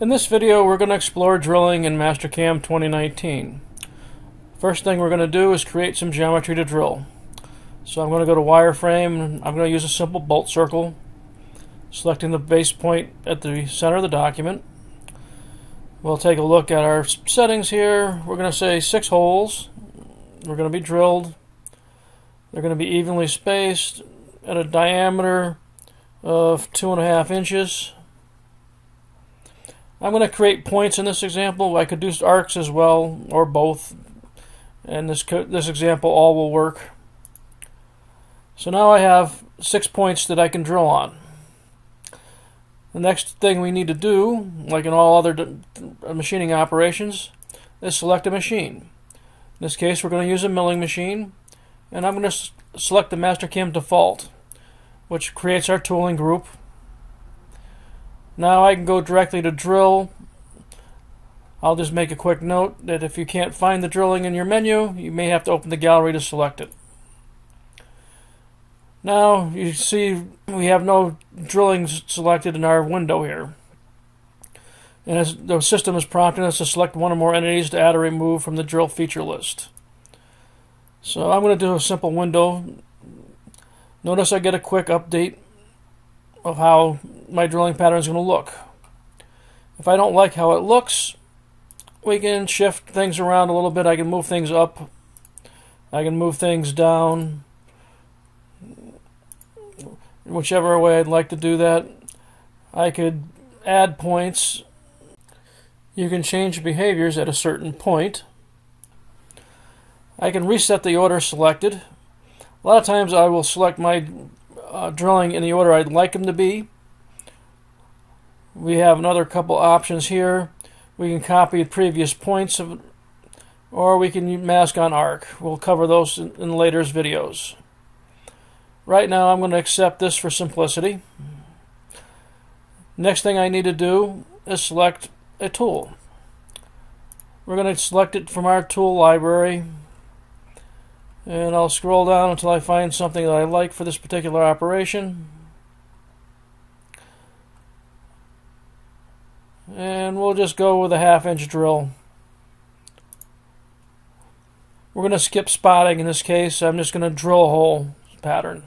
In this video we're going to explore drilling in Mastercam 2019. First thing we're going to do is create some geometry to drill. So I'm going to go to wireframe, I'm going to use a simple bolt circle, selecting the base point at the center of the document. We'll take a look at our settings here. We're going to say six holes. We're going to be drilled. They're going to be evenly spaced at a diameter of two and a half inches. I'm going to create points in this example. I could do arcs as well, or both. And this, this example all will work. So now I have six points that I can drill on. The next thing we need to do, like in all other machining operations, is select a machine. In this case, we're going to use a milling machine, and I'm going to select the Mastercam default, which creates our tooling group. Now I can go directly to drill. I'll just make a quick note that if you can't find the drilling in your menu, you may have to open the gallery to select it. Now you see we have no drilling selected in our window here. And the system is prompting us to select one or more entities to add or remove from the drill feature list. So I'm going to do a simple window. Notice I get a quick update of how my drilling pattern is going to look. If I don't like how it looks, we can shift things around a little bit. I can move things up. I can move things down. Whichever way I'd like to do that. I could add points. You can change behaviors at a certain point. I can reset the order selected. A lot of times I will select my uh, drilling in the order I'd like them to be. We have another couple options here. We can copy previous points of, or we can mask on arc. We'll cover those in, in later videos. Right now I'm going to accept this for simplicity. Next thing I need to do is select a tool. We're going to select it from our tool library and I'll scroll down until I find something that I like for this particular operation. And we'll just go with a half inch drill. We're going to skip spotting in this case. I'm just going to drill a hole pattern.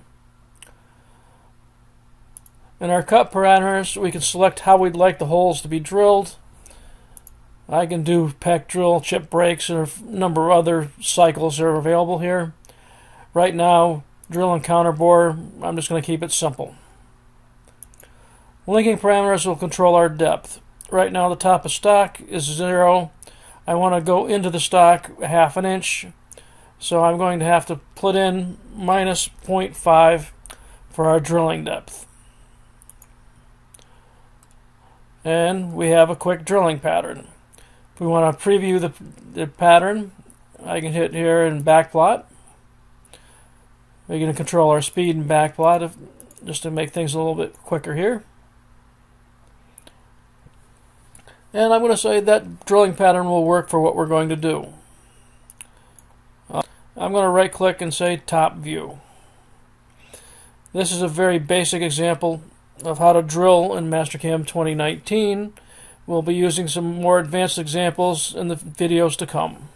In our cut parameters, we can select how we'd like the holes to be drilled. I can do peck drill, chip breaks, and a number of other cycles that are available here. Right now, drill and counter bore, I'm just going to keep it simple. Linking parameters will control our depth. Right now the top of stock is zero. I want to go into the stock half an inch. So I'm going to have to put in minus 0.5 for our drilling depth. And we have a quick drilling pattern. If we want to preview the, the pattern, I can hit here and backplot. We're going to control our speed and backplot if, just to make things a little bit quicker here. And I'm going to say that drilling pattern will work for what we're going to do. Uh, I'm going to right click and say top view. This is a very basic example of how to drill in Mastercam 2019 We'll be using some more advanced examples in the videos to come.